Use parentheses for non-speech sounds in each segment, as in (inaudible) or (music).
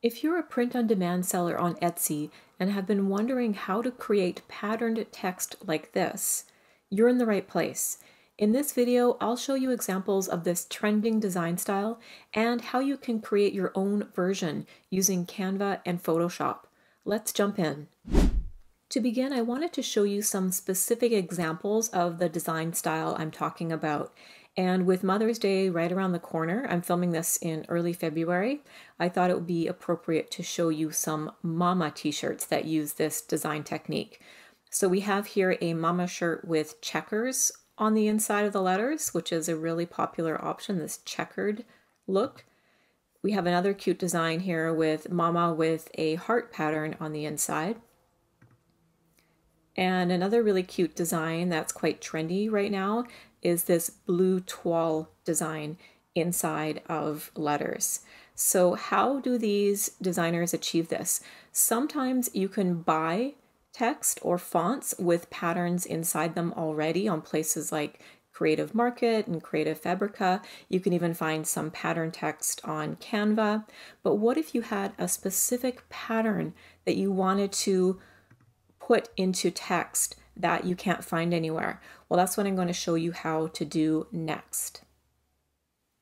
If you're a print on demand seller on Etsy and have been wondering how to create patterned text like this, you're in the right place. In this video, I'll show you examples of this trending design style and how you can create your own version using Canva and Photoshop. Let's jump in. To begin, I wanted to show you some specific examples of the design style I'm talking about and with Mother's Day right around the corner, I'm filming this in early February, I thought it would be appropriate to show you some mama t-shirts that use this design technique. So we have here a mama shirt with checkers on the inside of the letters, which is a really popular option, this checkered look. We have another cute design here with mama with a heart pattern on the inside. And another really cute design that's quite trendy right now is this blue toile design inside of letters. So how do these designers achieve this? Sometimes you can buy text or fonts with patterns inside them already on places like Creative Market and Creative Fabrica. You can even find some pattern text on Canva. But what if you had a specific pattern that you wanted to put into text that you can't find anywhere? Well, that's what I'm going to show you how to do next.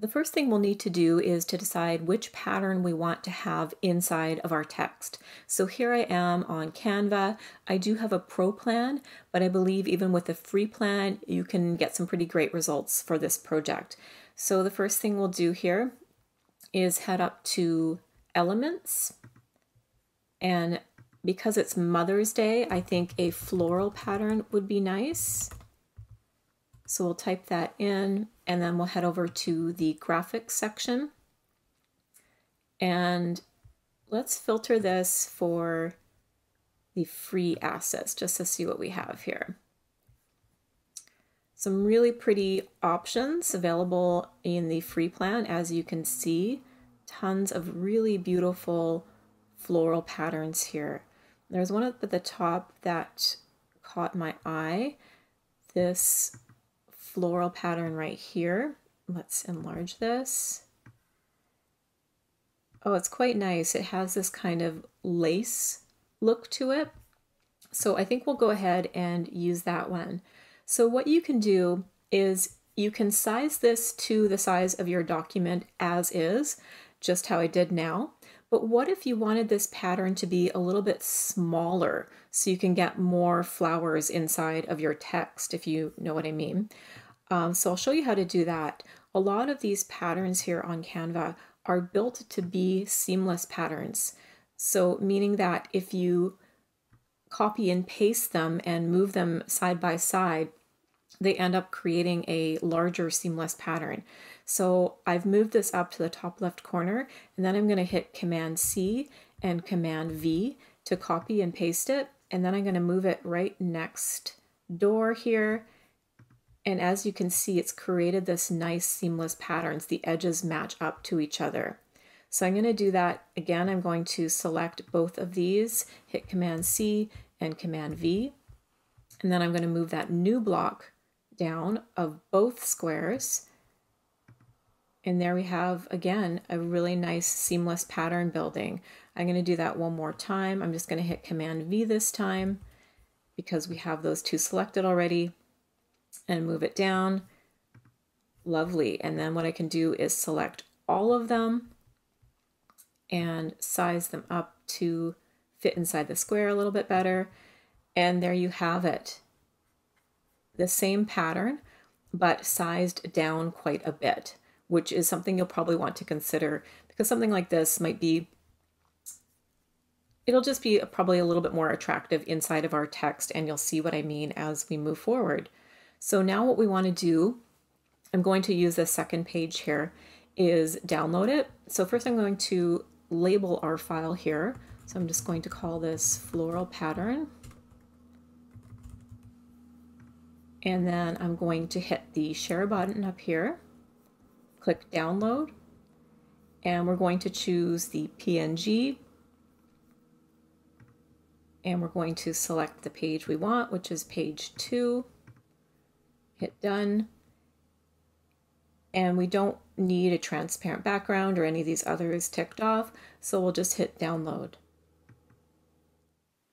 The first thing we'll need to do is to decide which pattern we want to have inside of our text. So here I am on Canva. I do have a pro plan, but I believe even with a free plan, you can get some pretty great results for this project. So the first thing we'll do here is head up to Elements and because it's Mother's Day, I think a floral pattern would be nice. So we'll type that in and then we'll head over to the graphics section. And let's filter this for the free assets just to see what we have here. Some really pretty options available in the free plan as you can see. Tons of really beautiful floral patterns here. There's one up at the top that caught my eye. This floral pattern right here. Let's enlarge this. Oh, it's quite nice. It has this kind of lace look to it. So I think we'll go ahead and use that one. So what you can do is you can size this to the size of your document as is, just how I did now. But what if you wanted this pattern to be a little bit smaller so you can get more flowers inside of your text, if you know what I mean? Um, so I'll show you how to do that. A lot of these patterns here on Canva are built to be seamless patterns. So meaning that if you copy and paste them and move them side by side, they end up creating a larger seamless pattern. So I've moved this up to the top left corner and then I'm going to hit Command C and Command V to copy and paste it. And then I'm going to move it right next door here. And as you can see, it's created this nice seamless patterns. The edges match up to each other. So I'm going to do that again. I'm going to select both of these, hit Command C and Command V. And then I'm going to move that new block down of both squares. And there we have, again, a really nice seamless pattern building. I'm going to do that one more time. I'm just going to hit Command V this time because we have those two selected already and move it down. Lovely. And then what I can do is select all of them and size them up to fit inside the square a little bit better. And there you have it the same pattern, but sized down quite a bit, which is something you'll probably want to consider because something like this might be, it'll just be probably a little bit more attractive inside of our text and you'll see what I mean as we move forward. So now what we want to do, I'm going to use the second page here, is download it. So first I'm going to label our file here. So I'm just going to call this floral pattern. And then I'm going to hit the share button up here, click download, and we're going to choose the PNG. And we're going to select the page we want, which is page two. Hit done. And we don't need a transparent background or any of these others ticked off, so we'll just hit download.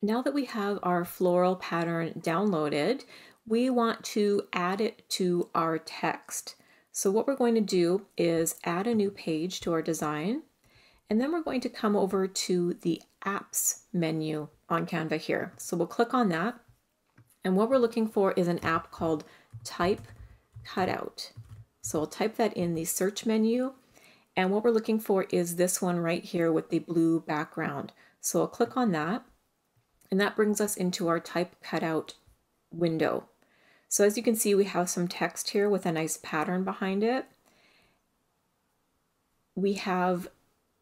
Now that we have our floral pattern downloaded, we want to add it to our text. So what we're going to do is add a new page to our design, and then we're going to come over to the apps menu on Canva here. So we'll click on that. And what we're looking for is an app called Type Cutout. So I'll type that in the search menu. And what we're looking for is this one right here with the blue background. So I'll click on that. And that brings us into our type cutout window. So as you can see, we have some text here with a nice pattern behind it. We have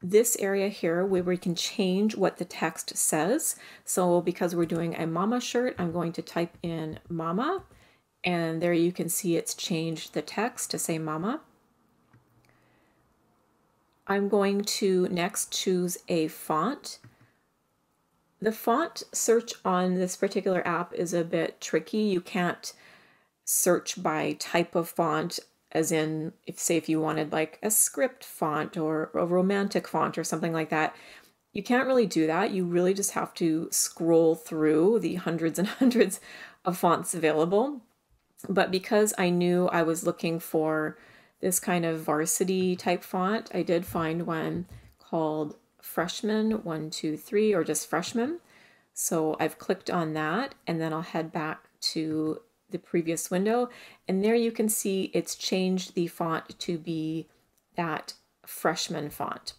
this area here where we can change what the text says. So because we're doing a mama shirt, I'm going to type in mama and there you can see it's changed the text to say mama. I'm going to next choose a font. The font search on this particular app is a bit tricky. You can't search by type of font as in if say if you wanted like a script font or a romantic font or something like that you can't really do that. You really just have to scroll through the hundreds and (laughs) hundreds of fonts available. But because I knew I was looking for this kind of varsity type font I did find one called freshman 123 or just freshman. So I've clicked on that and then I'll head back to the previous window. And there you can see it's changed the font to be that freshman font.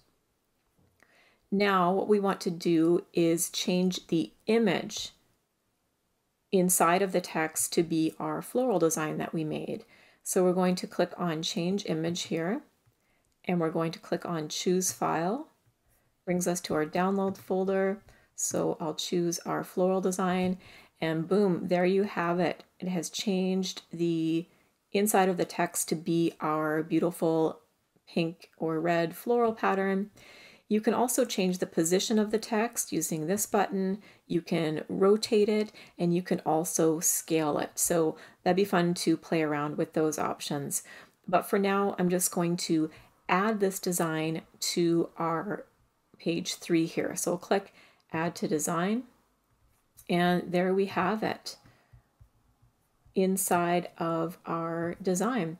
Now what we want to do is change the image inside of the text to be our floral design that we made. So we're going to click on change image here and we're going to click on choose file. Brings us to our download folder. So I'll choose our floral design and boom, there you have it. It has changed the inside of the text to be our beautiful pink or red floral pattern. You can also change the position of the text using this button. You can rotate it and you can also scale it. So that'd be fun to play around with those options. But for now, I'm just going to add this design to our page three here. So I'll click add to design and there we have it inside of our design.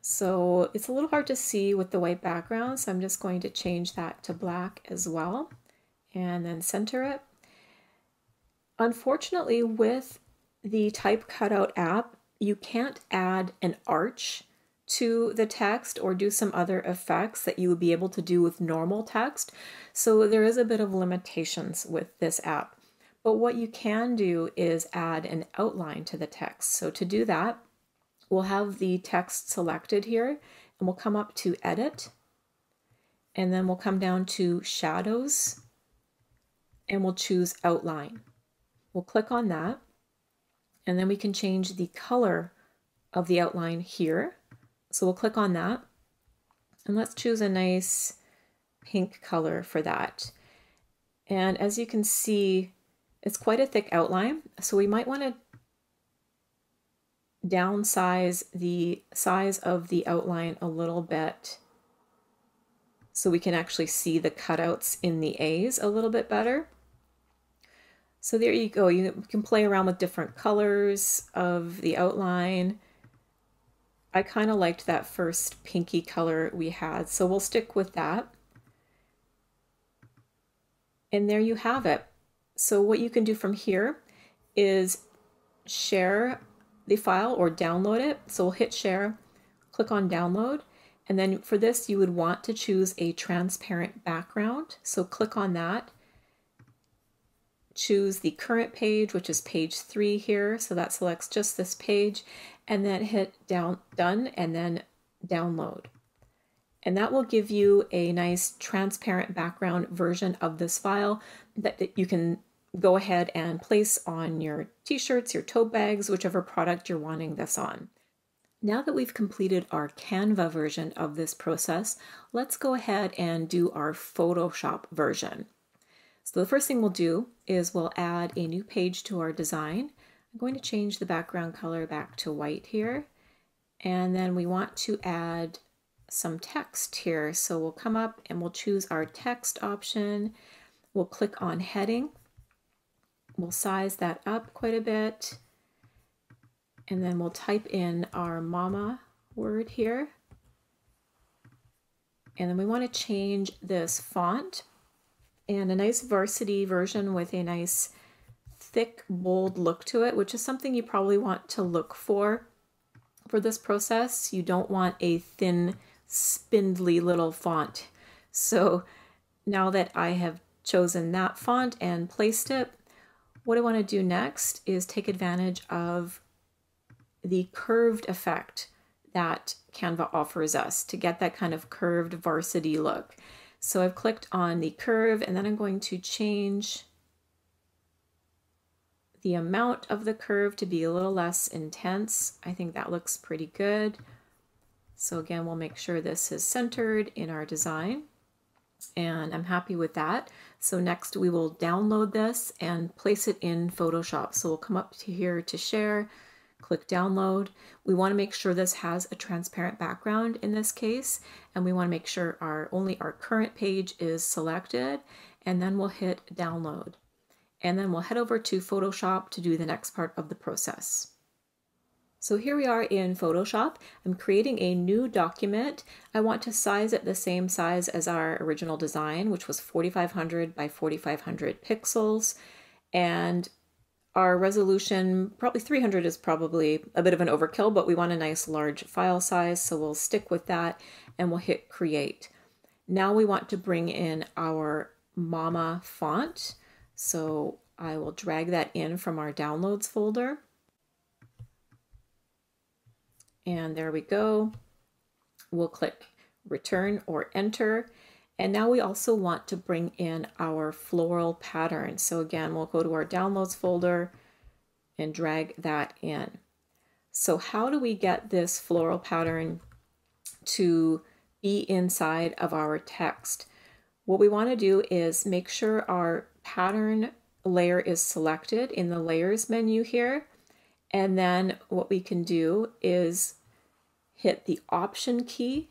So it's a little hard to see with the white background, so I'm just going to change that to black as well and then center it. Unfortunately, with the Type Cutout app, you can't add an arch to the text or do some other effects that you would be able to do with normal text. So there is a bit of limitations with this app. But what you can do is add an outline to the text. So to do that, we'll have the text selected here and we'll come up to edit and then we'll come down to shadows and we'll choose outline. We'll click on that and then we can change the color of the outline here. So we'll click on that and let's choose a nice pink color for that. And as you can see, it's quite a thick outline, so we might want to downsize the size of the outline a little bit so we can actually see the cutouts in the A's a little bit better. So there you go. You can play around with different colors of the outline. I kind of liked that first pinky color we had, so we'll stick with that. And there you have it. So what you can do from here is share the file or download it. So we'll hit share, click on download, and then for this you would want to choose a transparent background. So click on that, choose the current page, which is page three here. So that selects just this page, and then hit down done and then download. And that will give you a nice transparent background version of this file that, that you can go ahead and place on your t-shirts, your tote bags, whichever product you're wanting this on. Now that we've completed our Canva version of this process, let's go ahead and do our Photoshop version. So the first thing we'll do is we'll add a new page to our design. I'm going to change the background color back to white here. And then we want to add some text here. So we'll come up and we'll choose our text option. We'll click on heading. We'll size that up quite a bit. And then we'll type in our mama word here. And then we want to change this font and a nice varsity version with a nice thick, bold look to it, which is something you probably want to look for for this process. You don't want a thin, spindly little font. So now that I have chosen that font and placed it, what I want to do next is take advantage of the curved effect that Canva offers us to get that kind of curved varsity look. So I've clicked on the curve and then I'm going to change the amount of the curve to be a little less intense. I think that looks pretty good. So again, we'll make sure this is centered in our design and I'm happy with that. So next we will download this and place it in Photoshop. So we'll come up to here to share, click download. We want to make sure this has a transparent background in this case, and we want to make sure our only our current page is selected, and then we'll hit download. And then we'll head over to Photoshop to do the next part of the process. So here we are in Photoshop. I'm creating a new document. I want to size it the same size as our original design, which was 4500 by 4500 pixels. And our resolution, probably 300 is probably a bit of an overkill, but we want a nice large file size, so we'll stick with that and we'll hit create. Now we want to bring in our Mama font. So I will drag that in from our downloads folder. And there we go. We'll click return or enter and now we also want to bring in our floral pattern. So again, we'll go to our downloads folder and drag that in. So how do we get this floral pattern to be inside of our text? What we want to do is make sure our pattern layer is selected in the layers menu here. And then what we can do is hit the option key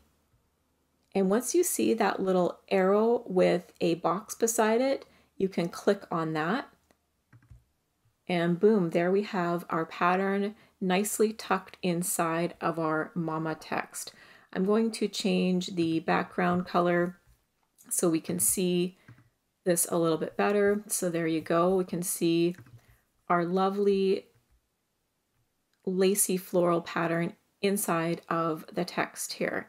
and once you see that little arrow with a box beside it, you can click on that. And boom, there we have our pattern nicely tucked inside of our mama text. I'm going to change the background color so we can see this a little bit better. So there you go. We can see our lovely lacy floral pattern inside of the text here.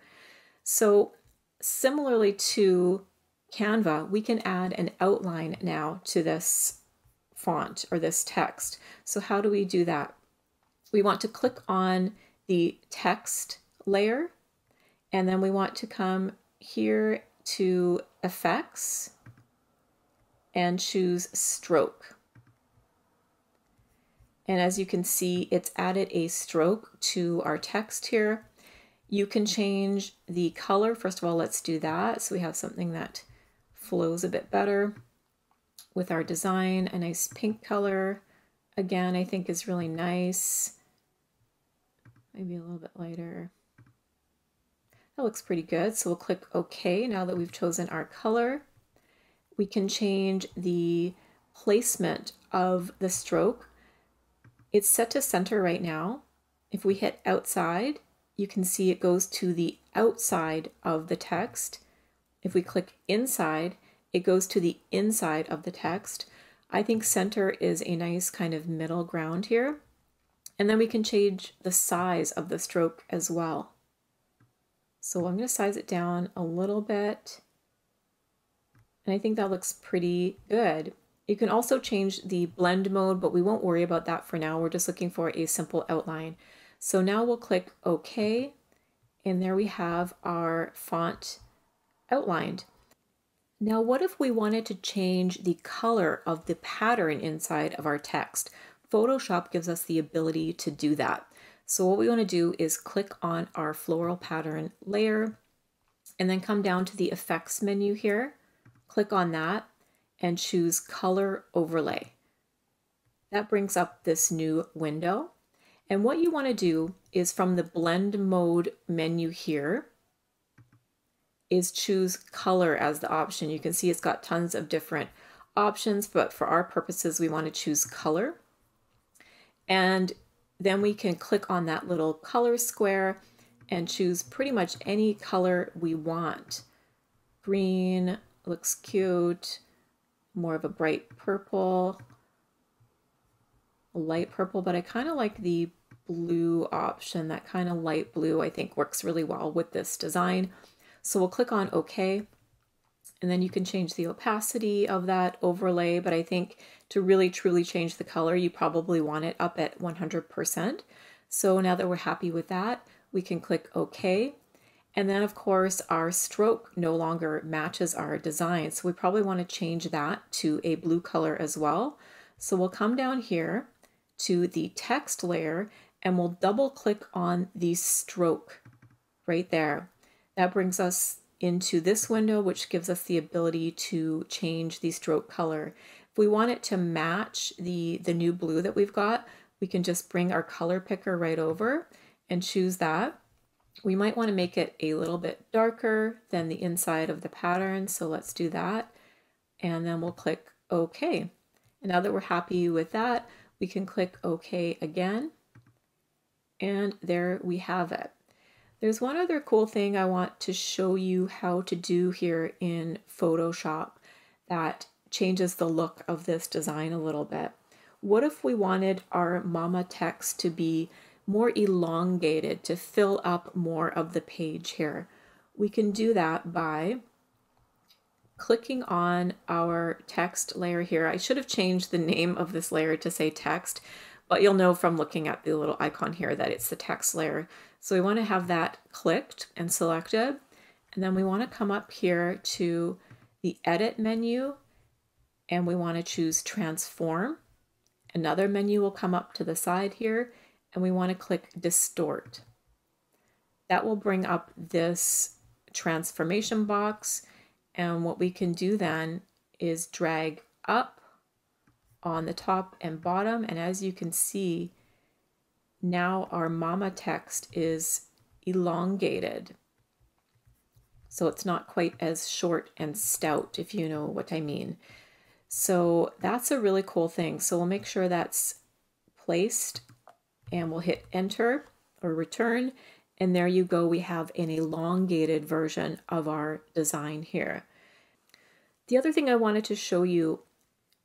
So similarly to Canva, we can add an outline now to this font or this text. So how do we do that? We want to click on the text layer and then we want to come here to effects and choose stroke. And as you can see, it's added a stroke to our text here. You can change the color. First of all, let's do that. So we have something that flows a bit better with our design. A nice pink color, again, I think is really nice. Maybe a little bit lighter. That looks pretty good. So we'll click OK now that we've chosen our color. We can change the placement of the stroke. It's set to center right now. If we hit outside, you can see it goes to the outside of the text. If we click inside, it goes to the inside of the text. I think center is a nice kind of middle ground here. And then we can change the size of the stroke as well. So I'm going to size it down a little bit. And I think that looks pretty good. You can also change the blend mode, but we won't worry about that for now. We're just looking for a simple outline. So now we'll click OK, and there we have our font outlined. Now, what if we wanted to change the color of the pattern inside of our text? Photoshop gives us the ability to do that. So what we want to do is click on our floral pattern layer and then come down to the effects menu here, click on that and choose color overlay. That brings up this new window. And what you want to do is from the blend mode menu here, is choose color as the option. You can see it's got tons of different options, but for our purposes, we want to choose color. And then we can click on that little color square and choose pretty much any color we want. Green looks cute, more of a bright purple, light purple, but I kind of like the blue option. That kind of light blue I think works really well with this design. So we'll click on OK. And then you can change the opacity of that overlay, but I think to really truly change the color, you probably want it up at 100%. So now that we're happy with that, we can click OK. And then of course our stroke no longer matches our design. So we probably want to change that to a blue color as well. So we'll come down here to the text layer and we'll double click on the stroke right there. That brings us into this window, which gives us the ability to change the stroke color. If we want it to match the, the new blue that we've got, we can just bring our color picker right over and choose that. We might want to make it a little bit darker than the inside of the pattern, so let's do that. And then we'll click OK. And now that we're happy with that, we can click OK again. And there we have it. There's one other cool thing I want to show you how to do here in Photoshop that changes the look of this design a little bit. What if we wanted our mama text to be more elongated, to fill up more of the page here? We can do that by clicking on our text layer here. I should have changed the name of this layer to say text, but you'll know from looking at the little icon here that it's the text layer. So we want to have that clicked and selected. And then we want to come up here to the edit menu and we want to choose transform. Another menu will come up to the side here and we want to click distort. That will bring up this transformation box and what we can do then is drag up on the top and bottom. And as you can see, now our mama text is elongated. So it's not quite as short and stout, if you know what I mean. So that's a really cool thing. So we'll make sure that's placed and we'll hit enter or return and there you go, we have an elongated version of our design here. The other thing I wanted to show you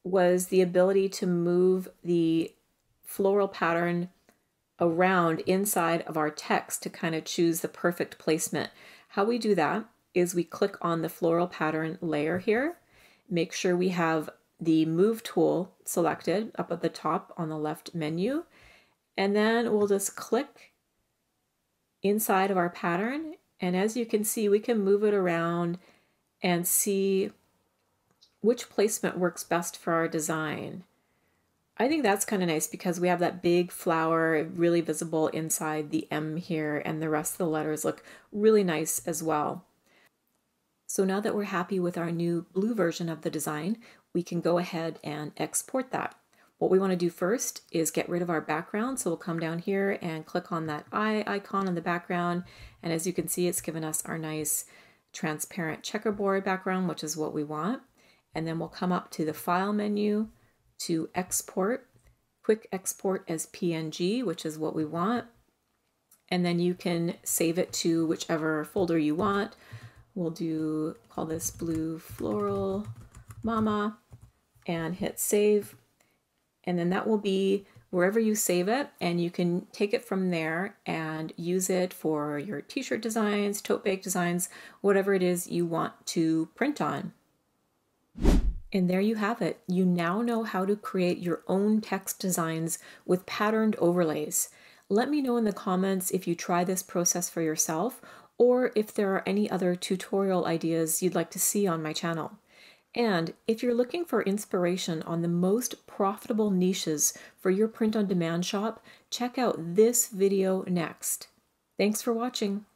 was the ability to move the floral pattern around inside of our text to kind of choose the perfect placement. How we do that is we click on the floral pattern layer here, make sure we have the move tool selected up at the top on the left menu, and then we'll just click inside of our pattern. And as you can see, we can move it around and see which placement works best for our design. I think that's kind of nice because we have that big flower really visible inside the M here and the rest of the letters look really nice as well. So now that we're happy with our new blue version of the design, we can go ahead and export that. What we want to do first is get rid of our background. So we'll come down here and click on that eye icon in the background. And as you can see, it's given us our nice transparent checkerboard background, which is what we want. And then we'll come up to the file menu to export, quick export as PNG, which is what we want. And then you can save it to whichever folder you want. We'll do, call this blue floral mama and hit save and then that will be wherever you save it and you can take it from there and use it for your t-shirt designs, tote bag designs, whatever it is you want to print on. And there you have it. You now know how to create your own text designs with patterned overlays. Let me know in the comments if you try this process for yourself or if there are any other tutorial ideas you'd like to see on my channel. And if you're looking for inspiration on the most profitable niches for your print on demand shop, check out this video next. Thanks for watching.